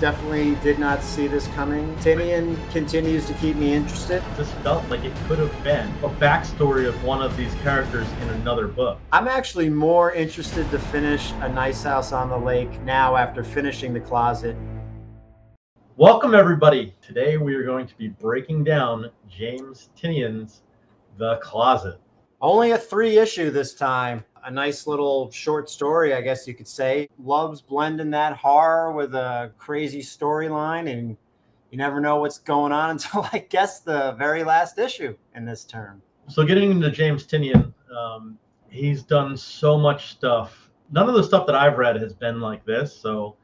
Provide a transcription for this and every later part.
definitely did not see this coming. Tynion continues to keep me interested. This felt like it could have been a backstory of one of these characters in another book. I'm actually more interested to finish A Nice House on the Lake now after finishing The Closet. Welcome, everybody. Today we are going to be breaking down James Tynion's The Closet. Only a three issue this time. A nice little short story, I guess you could say. Loves blending that horror with a crazy storyline, and you never know what's going on until I guess the very last issue in this term. So, getting into James Tynion, um, he's done so much stuff. None of the stuff that I've read has been like this. So,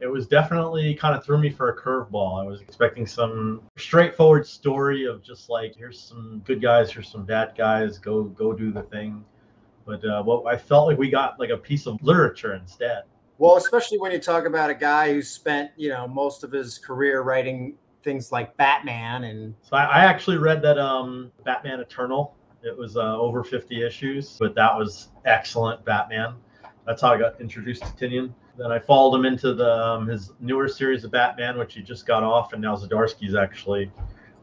it was definitely kind of threw me for a curveball. I was expecting some straightforward story of just like here's some good guys, here's some bad guys, go go do the thing. But uh, what I felt like we got like a piece of literature instead. Well, especially when you talk about a guy who spent you know most of his career writing things like Batman and. So I, I actually read that um, Batman Eternal. It was uh, over 50 issues, but that was excellent Batman. That's how I got introduced to Tynion. Then I followed him into the um, his newer series of Batman, which he just got off, and now Zdarsky's actually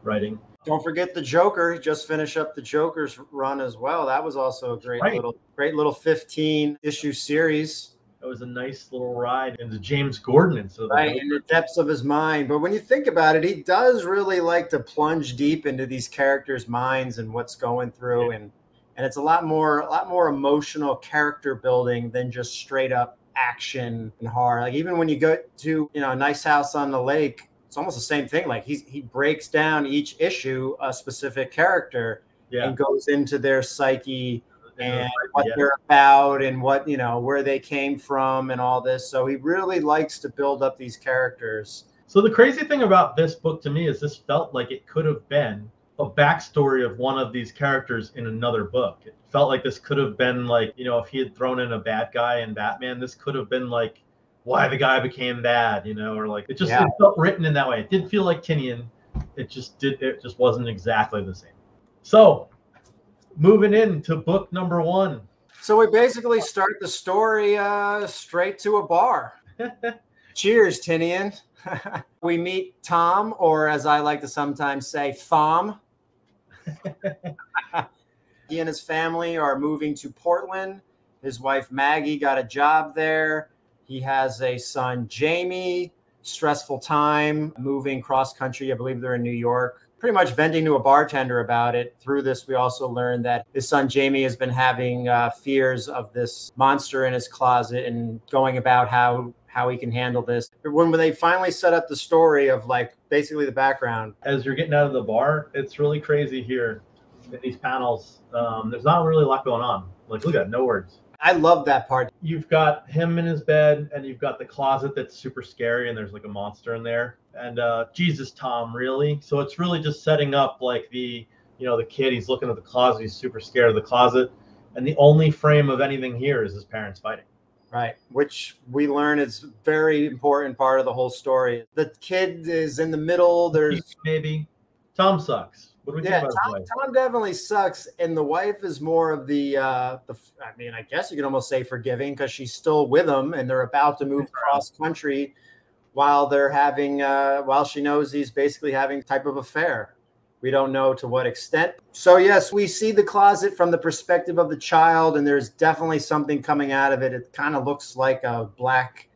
writing. Don't forget the Joker. Just finish up the Joker's run as well. That was also a great right. little, great little 15 issue series. It was a nice little ride into James Gordon and so right in the depths of his mind. But when you think about it, he does really like to plunge deep into these characters' minds and what's going through, yeah. and and it's a lot more a lot more emotional character building than just straight up action and horror. Like even when you go to you know a nice house on the lake, it's almost the same thing. Like he's he breaks down each issue a specific character yeah. and goes into their psyche and what yeah. they're about and what you know where they came from and all this. So he really likes to build up these characters. So the crazy thing about this book to me is this felt like it could have been a backstory of one of these characters in another book. It felt like this could have been like, you know, if he had thrown in a bad guy in Batman, this could have been like why the guy became bad, you know, or like it just yeah. it felt written in that way. It didn't feel like Tynion. It just did it just wasn't exactly the same. So moving into book number one. So we basically start the story uh, straight to a bar. Cheers, Tynion. we meet Tom, or as I like to sometimes say, Thom. he and his family are moving to Portland. His wife Maggie got a job there. He has a son, Jamie. Stressful time moving cross country. I believe they're in New York. Pretty much venting to a bartender about it. Through this, we also learned that his son Jamie has been having uh, fears of this monster in his closet and going about how how he can handle this. When they finally set up the story of like basically the background. As you're getting out of the bar, it's really crazy here in these panels. Um, there's not really a lot going on. Like, look at no words. I love that part. You've got him in his bed, and you've got the closet that's super scary, and there's like a monster in there. And uh, Jesus, Tom, really? So it's really just setting up like the, you know, the kid. He's looking at the closet. He's super scared of the closet, and the only frame of anything here is his parents fighting. Right, which we learn is very important part of the whole story. The kid is in the middle. There's maybe Tom sucks. What do we yeah, think about Tom, Tom definitely sucks, and the wife is more of the uh, the. I mean, I guess you could almost say forgiving because she's still with him, and they're about to move cross country, while they're having uh, while she knows he's basically having type of affair. We don't know to what extent. So yes, we see the closet from the perspective of the child, and there's definitely something coming out of it. It kind of looks like a black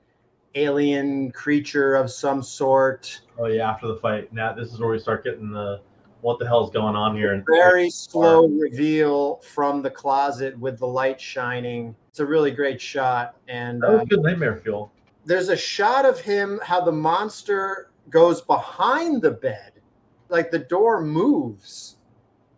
alien creature of some sort. Oh yeah, after the fight. Now this is where we start getting the what the hell's going on here? Very slow reveal from the closet with the light shining. It's a really great shot, and that was uh, good nightmare fuel. There's a shot of him how the monster goes behind the bed, like the door moves.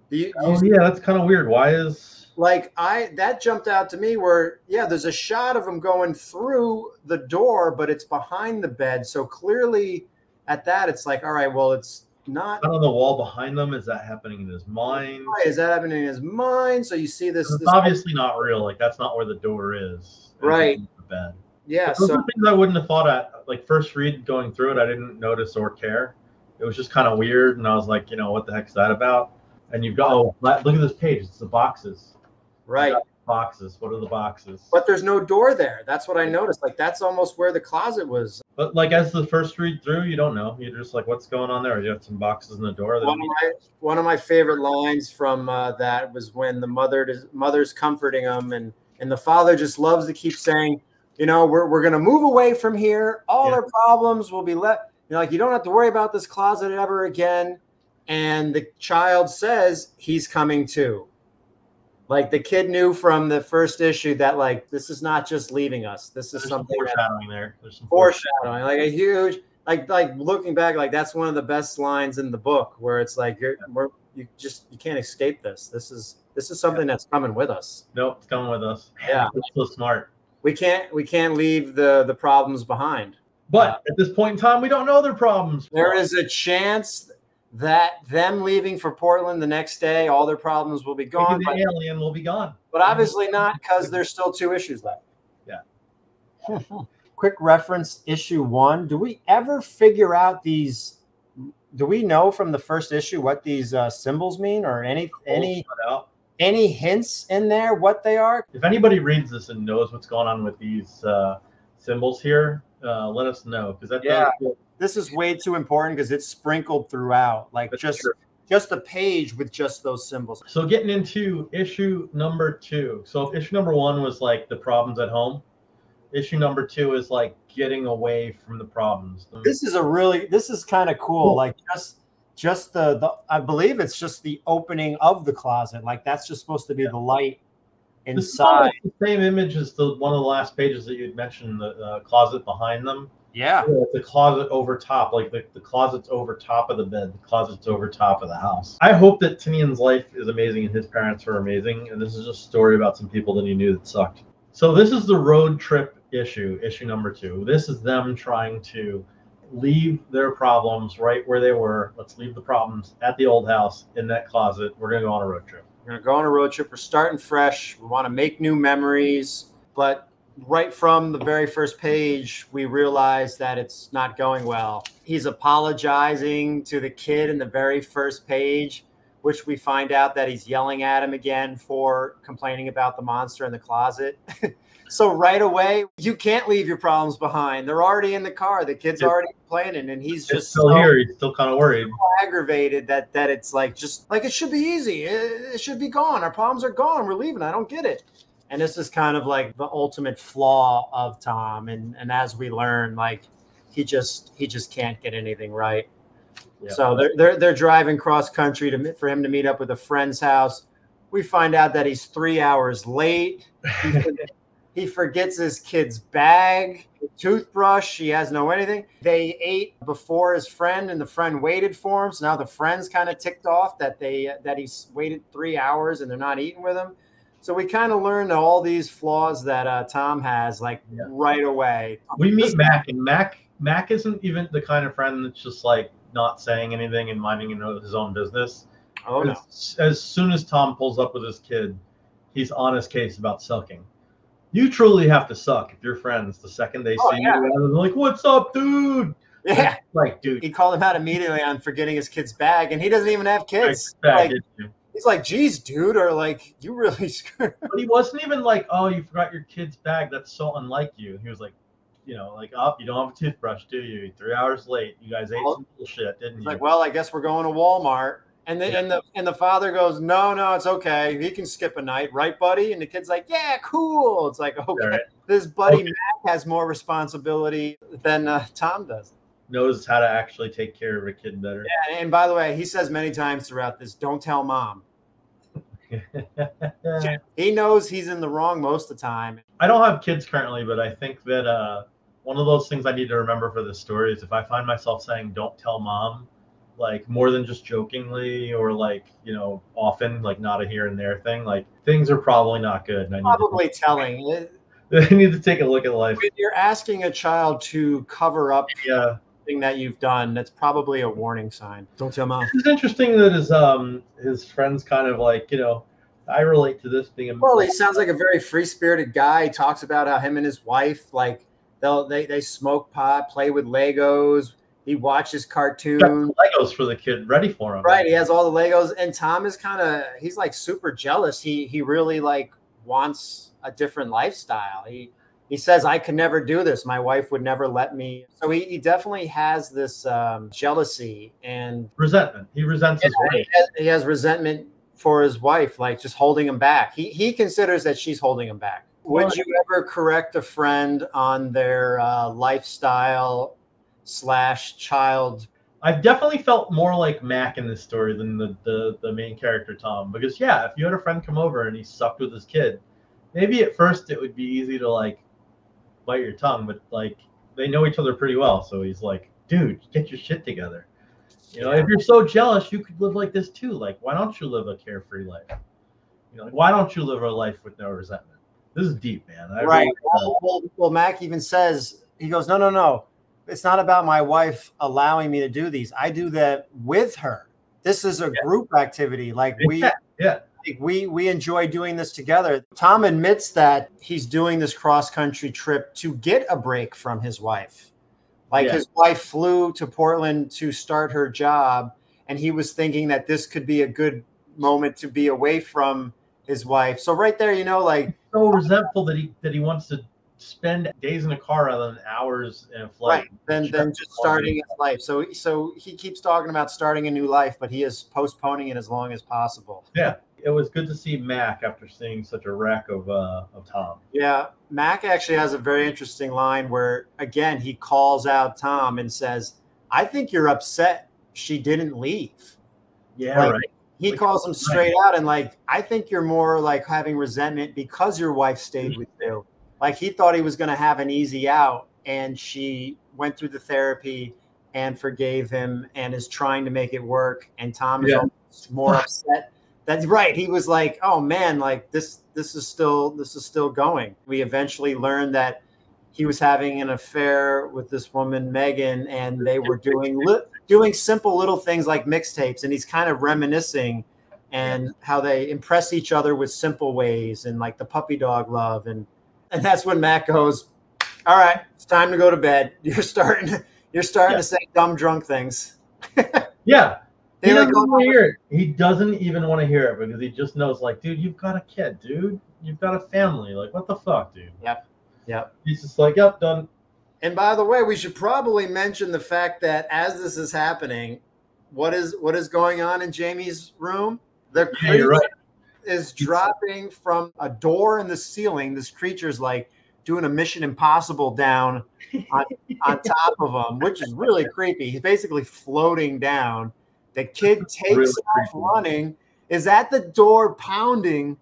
You, oh you, yeah, that's kind of weird. Why is like I that jumped out to me where yeah, there's a shot of him going through the door, but it's behind the bed, so clearly at that it's like all right, well it's not on the wall behind them. Is that happening in his mind? Is that happening in his mind? So you see this. It's this obviously not real. Like that's not where the door is. Right. The bed. Yeah. so things I wouldn't have thought at like first read going through it. I didn't notice or care. It was just kind of weird, and I was like, you know, what the heck is that about? And you've got oh, look at this page. It's the boxes. Right. Boxes. What are the boxes? But there's no door there. That's what I noticed. Like that's almost where the closet was. But like as the first read through, you don't know. You're just like, what's going on there? You have some boxes in the door. One of my one of my favorite lines from uh, that was when the mother does, mother's comforting him, and and the father just loves to keep saying, you know, we're we're gonna move away from here. All Yeah. our problems will be left. You know, like you don't have to worry about this closet ever again. And the child says he's coming too. Like the kid knew from the first issue that like this is not just leaving us. This is There's some something that foreshadowing there. There's some foreshadowing, like a huge, like like looking back, like that's one of the best lines in the book, where it's like you're, we're, you just you can't escape this. This is this is something that's coming with us. Nope, it's coming with us. Yeah. it's so smart. We can't we can't leave the the problems behind. But at this point in time, we don't know their problems. There is a chance that them leaving for Portland the next day, all their problems will be Maybe gone, the alien will be gone. but obviously not because there's still two issues left. Yeah. Quick reference issue one. Do we ever figure out these? Do we know from the first issue what these uh, symbols mean, or any any any hints in there what they are? If anybody reads this and knows what's going on with these uh, symbols here, uh, let us know because that Yeah. This is way too important because it's sprinkled throughout, like That's just true. just a page with just those symbols. So getting into issue number two. So if issue number one was like the problems at home, issue number two is like getting away from the problems. This is a really this is kind of cool. Like just just the the I believe it's just the opening of the closet. Like that's just supposed to be the light This is inside. the same image as the one of the last pages that you had mentioned, the uh, closet behind them. Yeah. The closet over top, like the, the closet's over top of the bed, the closet's over top of the house. I hope that Tynion's life is amazing and his parents are amazing. And this is just a story about some people that he knew that sucked. So this is the road trip issue, issue number two. This is them trying to leave their problems right where they were. Let's leave the problems at the old house in that closet. We're gonna go on a road trip. We're gonna go on a road trip. We're starting fresh. We want to make new memories, but right from the very first page, we realize that it's not going well. He's apologizing to the kid in the very first page, which we find out that he's yelling at him again for complaining about the monster in the closet. so right away, you can't leave your problems behind. They're already in the car. The kid's already complaining, and he's just still so- here. He's still kind of worried. aggravated that that it's like just like it should be easy. It, it should be gone. Our problems are gone. We're leaving. I don't get it. And this is kind of like the ultimate flaw of Tom. And and as we learn, like he just he just can't get anything right. Yeah. So they're they're they're driving cross country to for him to meet up with a friend's house. We find out that he's three hours late. He, forget- he forgets his kid's bag, toothbrush. He has no anything. They ate before his friend, and the friend waited for him. So now the friend's kind of ticked off that they that he's waited three hours and they're not eating with him. So we kind of learned all these flaws that uh, Tom has, like Yeah. right away. we meet Mac, and Mac Mac isn't even the kind of friend that's just like not saying anything and minding his own business. Oh no, As, as soon as Tom pulls up with his kid, he's on his case about sucking. You truly have to suck if you're friends the second they Oh, see yeah. you. They're like, "What's up, dude?" yeah. Like, dude, He called him out immediately on forgetting his kid's bag, and he doesn't even have kids. Like? He's like, "Geez, dude," or like, "You really screwed." but he wasn't even like, "Oh, you forgot your kid's bag. That's so unlike you." He was like, you know, like, "Oh, you don't have a toothbrush, do you? Three hours late. You guys ate Well, some bullshit, didn't He's you?" like, well, I guess we're going to Walmart. And the Yeah. and the and the father goes, no, no, it's okay. He can skip a night, right, buddy? And the kid's like, yeah, cool. It's like, okay, right. this buddy Okay. Mac has more responsibility than uh, Tom does. Knows how to actually take care of a kid better. And, and by the way, he says many times throughout this, don't tell mom. He knows he's in the wrong most of the time. I don't have kids currently, but I think that uh, one of those things I need to remember for this story is if I find myself saying "Don't tell mom," like more than just jokingly or like you know often, like not a here and there thing, like things are probably not good. And I need, Probably telling. to, I need to take a look at life. When you're asking a child to cover up Yeah, something that you've done, that's probably a warning sign. Don't tell mom. it's interesting that his um his friends kind of like you know I relate to this being a Well, he sounds like a very free spirited guy. He talks about how him and his wife like they'll they they smoke pot, play with Legos. He watches cartoons. Legos for the kid ready for him. Right, he has all the Legos, and Tom is kind of he's like super jealous. He he really like wants a different lifestyle. He he says, I could never do this. My wife would never let me. So he, he definitely has this um, jealousy and resentment. He resents his wife. He has, he has resentment for his wife, like just holding him back. He, he considers that she's holding him back. Would you ever correct a friend on their uh, lifestyle slash child? I've definitely felt more like Mac in this story than the, the the main character Tom. Because yeah, if you had a friend come over and he sucked with his kid, maybe at first it would be easy to like bite your tongue, but like they know each other pretty well. So he's like, dude, get your shit together. You know, if you're so jealous, you could live like this too. Like, why don't you live a carefree life? You know, like, why don't you live a life with no resentment? This is deep, man. I right. Really, well, well, well, Mac even says he goes, no, no, no. It's not about my wife allowing me to do these. I do that with her. This is a yeah. group activity. Like we, yeah, yeah we we enjoy doing this together. Tom admits that he's doing this cross country trip to get a break from his wife. Like yeah. his wife flew to Portland to start her job, and he was thinking that this could be a good moment to be away from his wife. So right there, you know, like so resentful that he that he wants to spend days in a car rather than hours in a flight. Right. Then then just starting his life. So so he keeps talking about starting a new life, but he is postponing it as long as possible. Yeah it was good to see Mac after seeing such a wreck of uh, of Tom. Yeah, Mac actually has a very interesting line where again he calls out Tom and says, "I think you're upset she didn't leave." Yeah, like, right. He like, calls him straight right. out and like, "I think you're more like having resentment because your wife stayed with you." Like he thought he was going to have an easy out, and she went through the therapy and forgave him and is trying to make it work. And Tom is more upset that's right. He was like, "Oh man, like this this is still this is still going." We eventually learned that he was having an affair with this woman Megan and they were doing li- doing simple little things like mixtapes and he's kind of reminiscing and how they impress each other with simple ways and like the puppy dog love and and that's when Matt goes, "All right, it's time to go to bed. You're starting you're starting yeah. to say dumb drunk things." yeah. He doesn't want to hear it. He doesn't even want to hear it because he just knows, like, dude, you've got a kid, dude. You've got a family. Like, what the fuck, dude? Yep. Yep. He's just like, yep, done. And by the way, we should probably mention the fact that as this is happening, what is what is going on in Jamie's room? The yeah, creature right. is dropping from a door in the ceiling. This creature's like doing a Mission Impossible down on, on top of him, which is really creepy. He's basically floating down the kid takes really off running, is at the door pounding,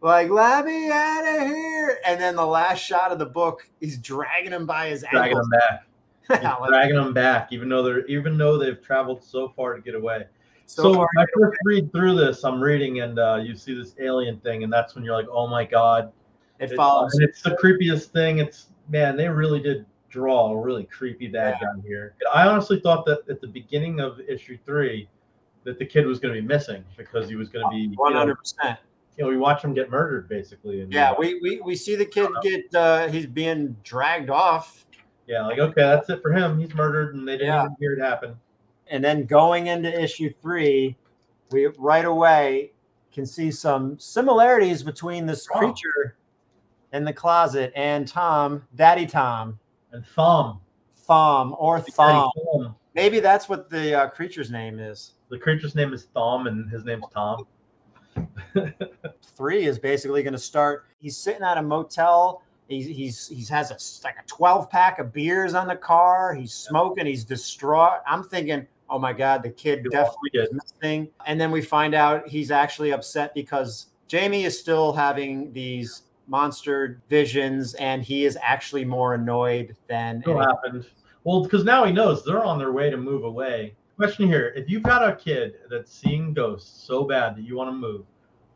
like, let me out of here. And then the last shot of the book, he's dragging him by his ass. dragging ankles. him back. Dragging them back, even though they're even though they've traveled so far to get away. So, so I first read through this, I'm reading, and uh, you see this alien thing, and that's when you're like, "Oh my god!" It, it follows. And it's the creepiest thing. It's man, they really did draw a really creepy dad yeah. guy here. I honestly thought that at the beginning of issue three, that the kid was going to be missing because he was going to be one hundred percent. You know, we watch him get murdered basically. And, yeah, we, we we see the kid get uh, he's being dragged off. Yeah, like okay, that's it for him. He's murdered, and they didn't yeah. even hear it happen. And then going into issue three, we right away can see some similarities between this creature in the closet and Tom, Daddy Tom, and Thumb, Thumb or Thumb. Maybe that's what the uh, creature's name is. The creature's name is Thom, and his name's Tom. Three is basically going to start. He's sitting at a motel. He's he's he's has a like a twelve pack of beers on the car. He's smoking. He's distraught. I'm thinking, oh my god, the kid definitely is missing. And then we find out he's actually upset because Jamie is still having these monster visions, and he is actually more annoyed than. What happened? Well, because now he knows they're on their way to move away Question here: If you've got a kid that's seeing ghosts so bad that you want to move,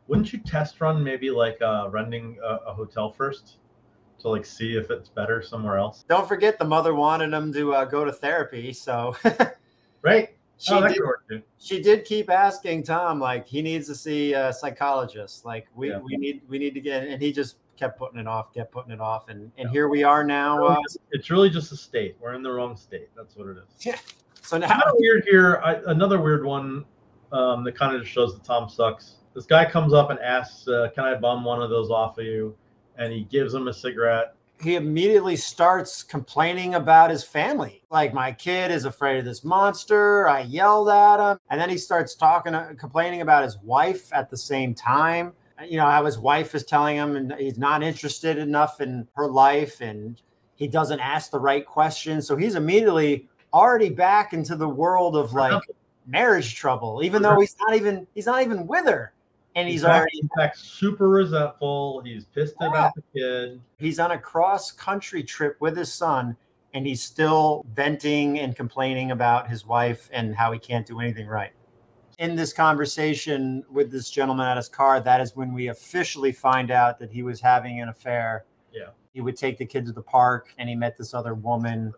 wouldn't you test run maybe like uh, renting a, a hotel first to like see if it's better somewhere else? Don't forget the mother wanted him to uh, go to therapy, so right. She, oh, did, she did keep asking Tom like he needs to see a psychologist. Like we, yeah. we need we need to get and he just kept putting it off, kept putting it off, and and yeah. here we are now. Uh, it's really just a state. We're in the wrong state. That's what it is. Yeah. So now kind of weird here. I, another weird one um, that kind of just shows that Tom sucks. This guy comes up and asks, uh, "Can I bum one of those off of you?" And he gives him a cigarette, he immediately starts complaining about his family. Like, my kid is afraid of this monster. I yelled at him. And then he starts talking, uh, complaining about his wife at the same time. You know, how his wife is telling him and he's not interested enough in her life and he doesn't ask the right questions. So he's immediately already back into the world of like marriage trouble, even though he's not even he's not even with her. And he's, he's already super resentful. He's pissed yeah. about the kid. He's on a cross country trip with his son and he's still venting and complaining about his wife and how he can't do anything right. In this conversation with this gentleman at his car, that is when we officially find out that he was having an affair. Yeah he would take the kid to the park and he met this other woman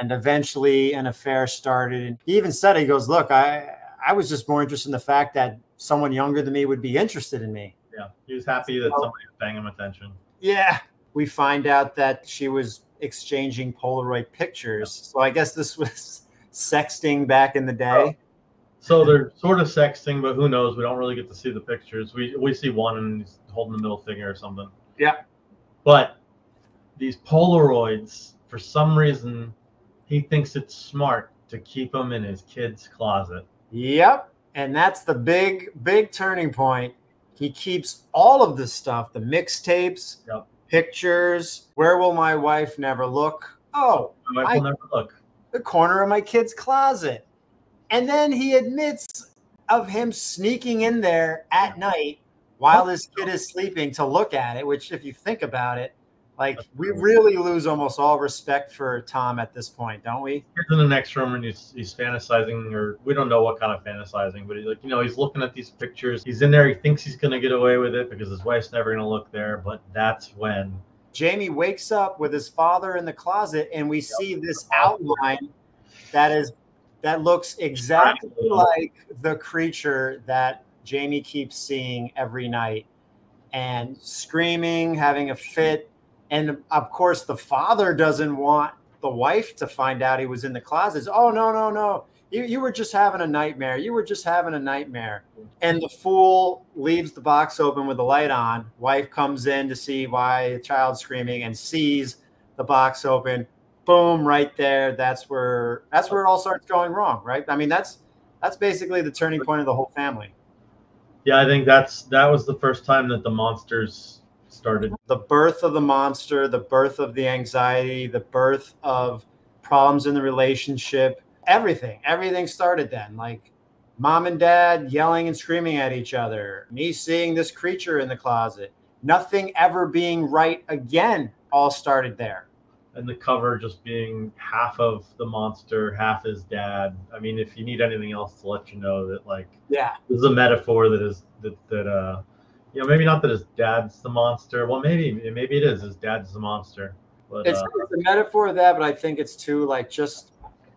and eventually an affair started and he even said he goes look i i was just more interested in the fact that someone younger than me would be interested in me. Yeah he was happy that somebody was paying him attention. Yeah we find out that she was exchanging polaroid pictures. So i guess this was sexting back in the day. So they're sort of sexting but who knows? We don't really get to see the pictures. We we see one and he's holding the middle finger or something. Yeah. But these Polaroids, for some reason, he thinks it's smart to keep them in his kid's closet. Yep. And that's the big, big turning point. He keeps all of this stuff the mixtapes, yep. pictures. Where will my wife never look? Oh, my wife will never look. The corner of my kid's closet. And then he admits of him sneaking in there at night while oh. this kid is sleeping to look at it, which, if you think about it, like we really lose almost all respect for Tom at this point, don't we? He's in the next room and he's he's fantasizing, or we don't know what kind of fantasizing, but he's like, you know, he's looking at these pictures. He's in there. He thinks he's gonna get away with it because his wife's never gonna look there. But that's when Jamie wakes up with his father in the closet, and we yep. see this outline that is that looks exactly like the creature that Jamie keeps seeing every night, and screaming, having a fit and of course, the father doesn't want the wife to find out he was in the closet. Oh, no, no, no. You, you were just having a nightmare. You were just having a nightmare. And the fool leaves the box open with the light on. Wife comes in to see why the child's screaming and sees the box open. Boom, right there. That's where that's where it all starts going wrong, right? I mean, that's that's basically the turning point of the whole family. Yeah, I think that's that was the first time that the monsters started? The birth of the monster, the birth of the anxiety, the birth of problems in the relationship, everything. Everything started then. Like mom and dad yelling and screaming at each other, me seeing this creature in the closet, nothing ever being right again, all started there. And the cover just being half of the monster, half his dad. I mean, if you need anything else to let you know that, like, yeah, this is a metaphor that is that that uh you know, maybe not that his dad's the monster. Well, maybe maybe it is his dad's the monster. But, it's, uh, it's a metaphor of that, but I think it's too like just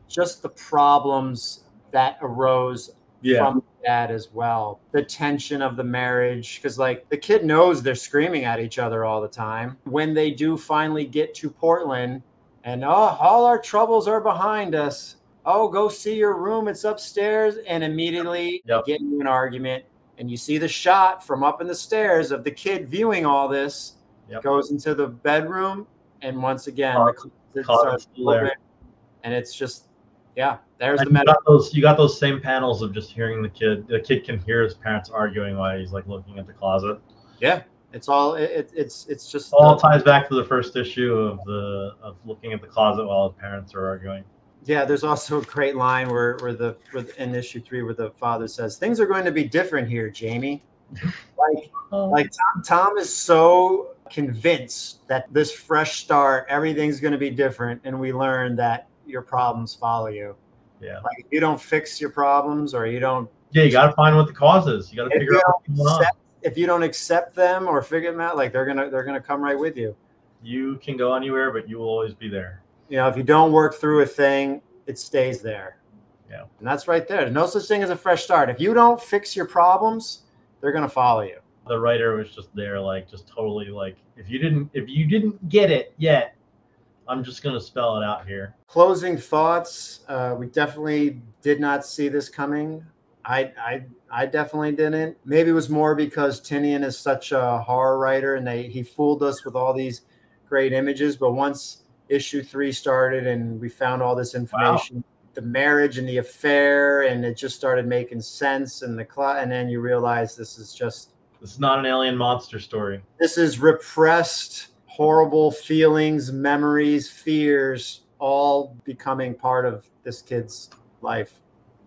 just the problems that arose yeah. from that as well. The tension of the marriage, because like the kid knows they're screaming at each other all the time. When they do finally get to Portland, and oh, all our troubles are behind us. Oh, go see your room; it's upstairs, and immediately yep. get into an argument and you see the shot from up in the stairs of the kid viewing all this yep. goes into the bedroom and once again Car- the starts open, and it's just yeah there's and the you got those you got those same panels of just hearing the kid the kid can hear his parents arguing while he's like looking at the closet. Yeah it's all it, it's it's just all the, ties back to the first issue of the of looking at the closet while his parents are arguing yeah, there's also a great line where, where the where in issue three where the father says things are going to be different here, Jamie. like oh. like Tom, Tom is so convinced that this fresh start, everything's going to be different, and we learn that your problems follow you. Yeah, like if you don't fix your problems or you don't. Yeah, you got to find what the cause is. You got to figure out what's going on. If you don't accept them or figure them out, like they're gonna they're gonna come right with you. You can go anywhere, but you will always be there you know, if you don't work through a thing, it stays there. Yeah. And that's right there. No such thing as a fresh start. If you don't fix your problems, they're going to follow you. The writer was just there, like, just totally like, if you didn't, if you didn't get it yet, I'm just going to spell it out here. Closing thoughts. Uh, we definitely did not see this coming. I, I, I definitely didn't. Maybe it was more because Tynion is such a horror writer and they, he fooled us with all these great images, but once issue three started and we found all this information, wow. the marriage and the affair, and it just started making sense. And the cl- and then you realize this is just this is not an alien monster story. This is repressed, horrible feelings, memories, fears, all becoming part of this kid's life.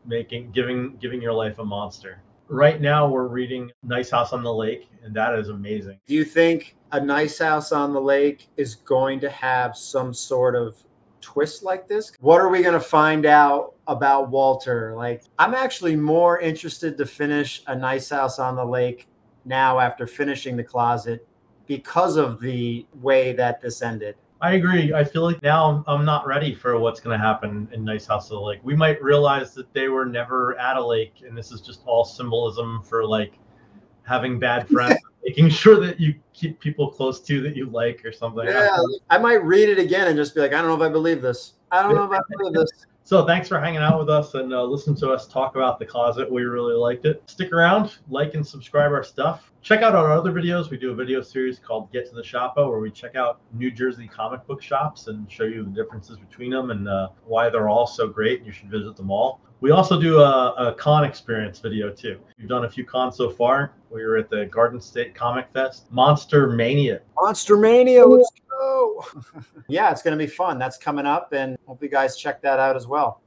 Making giving giving your life a monster. Right now we're reading Nice House on the Lake, and that is amazing. Do you think a nice house on the lake is going to have some sort of twist like this? What are we going to find out about Walter? Like, I'm actually more interested to finish a nice house on the lake now after finishing the closet because of the way that this ended. I agree. I feel like now I'm not ready for what's going to happen in Nice House of the Lake. We might realize that they were never at a lake, and this is just all symbolism for like having bad friends, making sure that you keep people close to that you like or something. Yeah, I might read it again and just be like, I don't know if I believe this. I don't know if I believe this. So thanks for hanging out with us and uh, listen to us talk about the closet. We really liked it. Stick around, like and subscribe our stuff. Check out our other videos. We do a video series called Get to the Shoppo, where we check out New Jersey comic book shops and show you the differences between them and uh, why they're all so great. And You should visit them all. We also do a, a, con experience video too. We've done a few cons so far. We were at the Garden State Comic Fest. Monster Mania. Monster Mania, let's go. yeah, it's going to be fun. That's coming up, and hope you guys check that out as well.